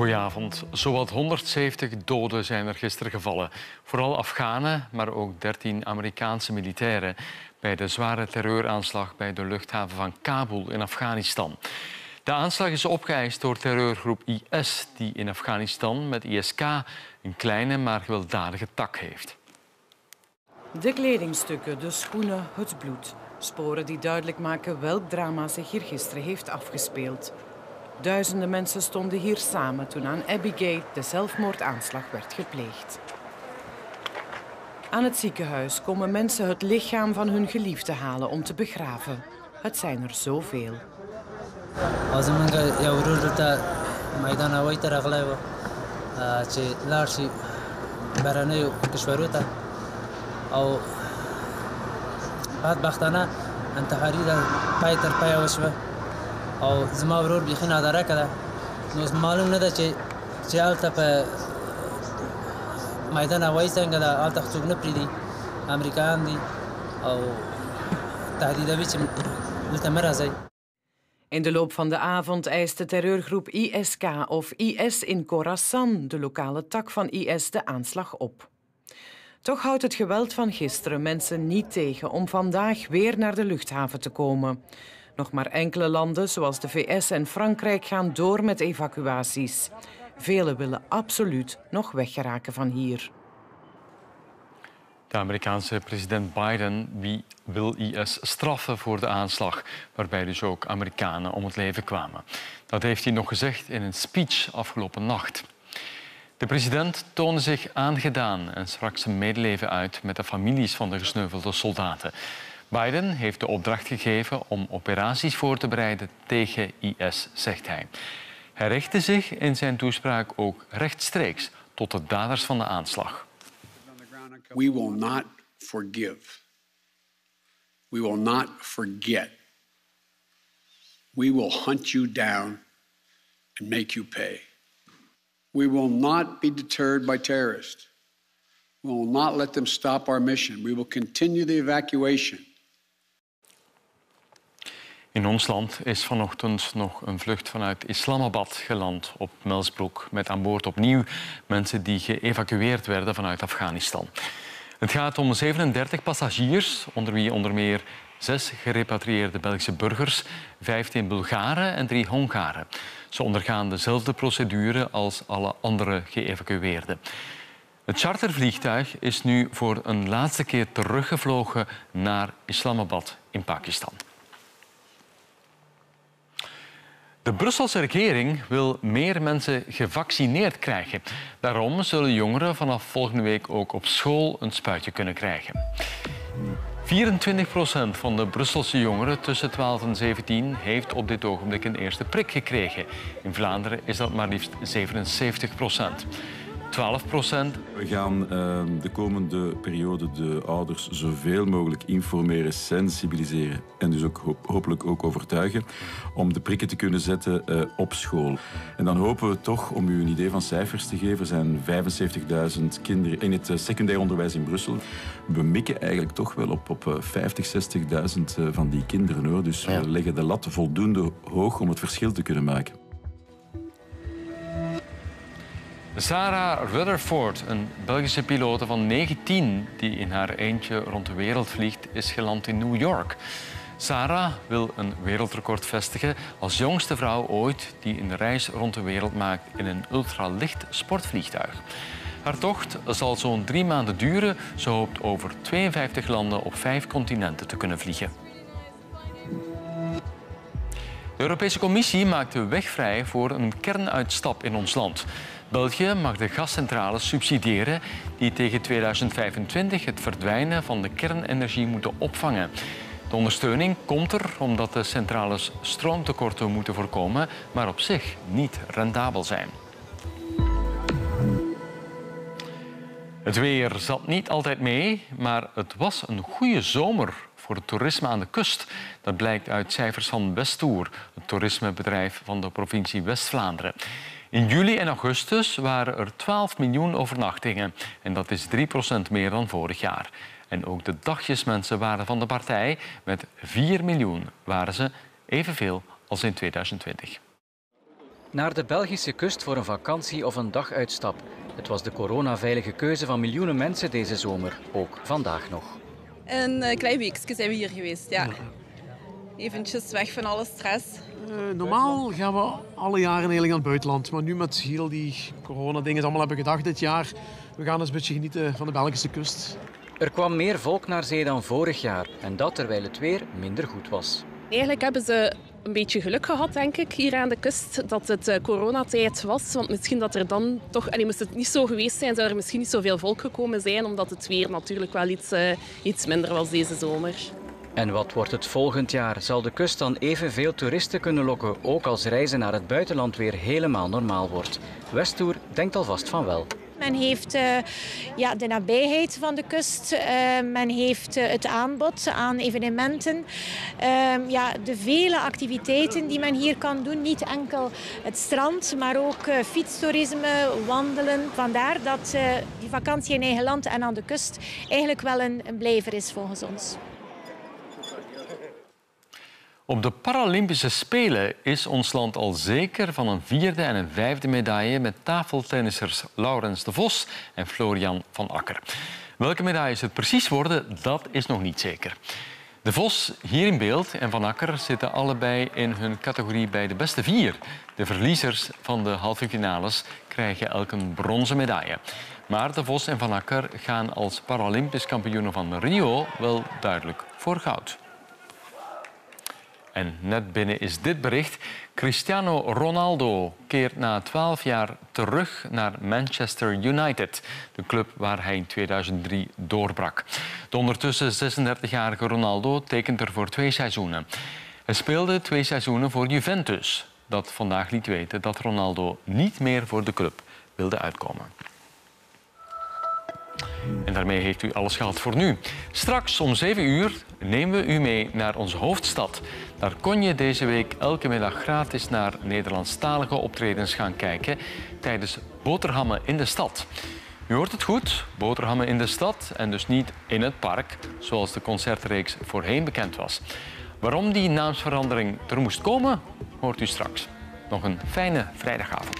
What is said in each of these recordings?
Goedenavond. Zowat 170 doden zijn er gisteren gevallen. Vooral Afghanen, maar ook 13 Amerikaanse militairen bij de zware terreuraanslag bij de luchthaven van Kabul in Afghanistan. De aanslag is opgeëist door terreurgroep IS, die in Afghanistan met ISK een kleine maar gewelddadige tak heeft. De kledingstukken, de schoenen, het bloed. Sporen die duidelijk maken welk drama zich hier gisteren heeft afgespeeld. Duizenden mensen stonden hier samen toen aan Abbygate de zelfmoordaanslag werd gepleegd. Aan het ziekenhuis komen mensen het lichaam van hun geliefde halen om te begraven. Het zijn er zoveel. چې لاړ شي بهرنیو کشورو ته او بدبختانه انتحاري ده پای تر پایه وشوه. او زما ورور بیخي نادرکه ده. نو معلوم نه ده چې چې هلته په میدان هوایي څنګه ده. هلته څوک نه پرېږدي. امریکایان دي او تهدیدوي چې دلته مه راځئ In de loop van de avond eist de terreurgroep ISK of IS in Khorasan, de lokale tak van IS, de aanslag op. Toch houdt het geweld van gisteren mensen niet tegen om vandaag weer naar de luchthaven te komen. Nog maar enkele landen, zoals de VS en Frankrijk, gaan door met evacuaties. Velen willen absoluut nog weggeraken van hier. De Amerikaanse president Biden wil IS straffen voor de aanslag, waarbij dus ook Amerikanen om het leven kwamen. Dat heeft hij nog gezegd in een speech afgelopen nacht. De president toonde zich aangedaan en sprak zijn medeleven uit met de families van de gesneuvelde soldaten. Biden heeft de opdracht gegeven om operaties voor te bereiden tegen IS, zegt hij. Hij richtte zich in zijn toespraak ook rechtstreeks tot de daders van de aanslag. We will not forgive. We will not forget. We will hunt you down and make you pay. We will not be deterred by terrorists. We will not let them stop our mission. We will continue the evacuation. In ons land is vanochtend nog een vlucht vanuit Islamabad geland op Melsbroek met aan boord opnieuw mensen die geëvacueerd werden vanuit Afghanistan. Het gaat om 37 passagiers, onder wie onder meer zes gerepatrieerde Belgische burgers, 15 Bulgaren en drie Hongaren. Ze ondergaan dezelfde procedure als alle andere geëvacueerden. Het chartervliegtuig is nu voor een laatste keer teruggevlogen naar Islamabad in Pakistan. De Brusselse regering wil meer mensen gevaccineerd krijgen. Daarom zullen jongeren vanaf volgende week ook op school een spuitje kunnen krijgen. 24 procent van de Brusselse jongeren tussen 12 en 17 heeft op dit ogenblik een eerste prik gekregen. In Vlaanderen is dat maar liefst 77 procent. 12 procent. We gaan uh, de komende periode de ouders zoveel mogelijk informeren, sensibiliseren en dus ook hopelijk ook overtuigen om de prikken te kunnen zetten uh, op school. En dan hopen we toch, om u een idee van cijfers te geven, zijn 75.000 kinderen in het uh, secundair onderwijs in Brussel. We mikken eigenlijk toch wel op, op 50, 60.000 van die kinderen. Hoor. Dus ja. we leggen de lat voldoende hoog om het verschil te kunnen maken. Sarah Rutherford, een Belgische pilote van 19 die in haar eentje rond de wereld vliegt, is geland in New York. Sarah wil een wereldrecord vestigen als jongste vrouw ooit die een reis rond de wereld maakt in een ultralicht sportvliegtuig. Haar tocht zal zo'n drie maanden duren. Ze hoopt over 52 landen op vijf continenten te kunnen vliegen. De Europese Commissie maakt de weg vrij voor een kernuitstap in ons land. België mag de gascentrales subsidiëren die tegen 2025 het verdwijnen van de kernenergie moeten opvangen. De ondersteuning komt er omdat de centrales stroomtekorten moeten voorkomen, maar op zich niet rendabel zijn. Het weer zat niet altijd mee, maar het was een goede zomer voor het toerisme aan de kust. Dat blijkt uit cijfers van Westour, het toerismebedrijf van de provincie West-Vlaanderen. In juli en augustus waren er 12 miljoen overnachtingen. En dat is 3% meer dan vorig jaar. En ook de dagjesmensen waren van de partij. Met 4 miljoen waren ze evenveel als in 2020. Naar de Belgische kust voor een vakantie of een daguitstap. Het was de coronaveilige keuze van miljoenen mensen deze zomer, ook vandaag nog. Een eh, klein weekje zijn we hier geweest, ja. Eventjes weg van alle stress. Uh, normaal gaan we alle jaren eigenlijk naar het buitenland. Maar nu met heel die corona-dingen allemaal hebben gedacht dit jaar... we gaan eens een beetje genieten van de Belgische kust. Er kwam meer volk naar zee dan vorig jaar. En dat terwijl het weer minder goed was. Eigenlijk hebben ze een beetje geluk gehad, denk ik, hier aan de kust, dat het uh, coronatijd was. Want misschien dat er dan toch, en moest het niet zo geweest zijn, zou er misschien niet zoveel volk gekomen zijn, omdat het weer natuurlijk wel iets, uh, iets minder was deze zomer. En wat wordt het volgend jaar? Zal de kust dan evenveel toeristen kunnen lokken, ook als reizen naar het buitenland weer helemaal normaal wordt? Westtour denkt alvast van wel. Men heeft uh, ja, de nabijheid van de kust. Uh, men heeft uh, het aanbod aan evenementen. Ehm, ja, de vele activiteiten die men hier kan doen. Niet enkel het strand, maar ook fietstoerisme, wandelen. Vandaar dat die vakantie in eigen land en aan de kust eigenlijk wel een, een blijver is volgens ons. Op de Paralympische Spelen is ons land al zeker van een vierde en een vijfde medaille met tafeltennissers Laurens de Vos en Florian van Akker. Welke medailles het precies worden, dat is nog niet zeker. De Vos, hier in beeld, en Van Akker zitten allebei in hun categorie bij de beste vier. De verliezers van de halve finales krijgen elk een bronzen medaille. Maar De Vos en Van Akker gaan als Paralympisch kampioenen van Rio wel duidelijk voor goud. En net binnen is dit bericht. Cristiano Ronaldo keert na 12 jaar terug naar Manchester United, de club waar hij in 2003 doorbrak. De ondertussen 36-jarige Ronaldo tekent er voor twee seizoenen. Hij speelde twee seizoenen voor Juventus, dat vandaag liet weten dat Ronaldo niet meer voor de club wilde uitkomen. En daarmee heeft u alles gehad voor nu. Straks om 7 uur nemen we u mee naar onze hoofdstad. Daar kon je deze week elke middag gratis naar Nederlandstalige optredens gaan kijken tijdens Boterhammen in de Stad. U hoort het goed, boterhammen in de stad en dus niet in het park, zoals de concertreeks voorheen bekend was. Waarom die naamsverandering er moest komen, hoort u straks. Nog een fijne vrijdagavond.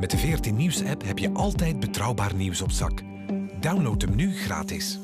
Met de 14 Nieuws-app heb je altijd betrouwbaar nieuws op zak. Download hem nu gratis.